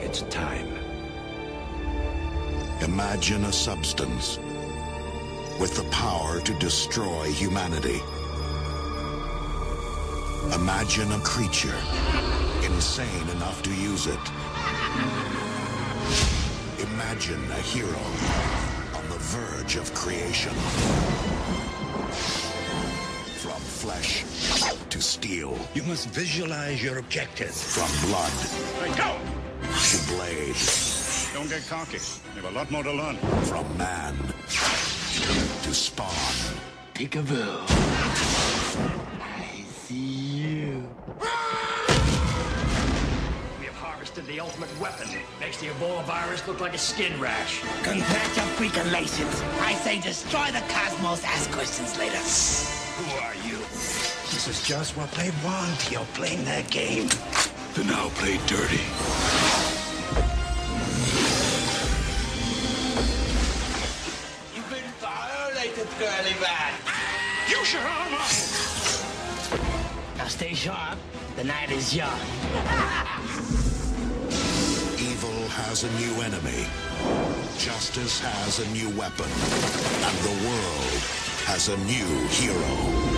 It's time. Imagine a substance with the power to destroy humanity. Imagine a creature insane enough to use it. Imagine a hero on the verge of creation. From flesh to steel, You must visualize your objective. from blood Hey, go! to blade, Don't get cocky. You have a lot more to learn. from man to spawn. Peekaboo. I see you. We have harvested the ultimate weapon. Makes the Ebola virus look like a skin rash. Congratulations. I say destroy the cosmos, ask questions later. Who are you? This is just what they want. You're playing their game. Then now play dirty. You've been violated, girly man. Use your armor! Now stay sharp. The night is young. Evil has a new enemy. Justice has a new weapon. And the world has a new hero.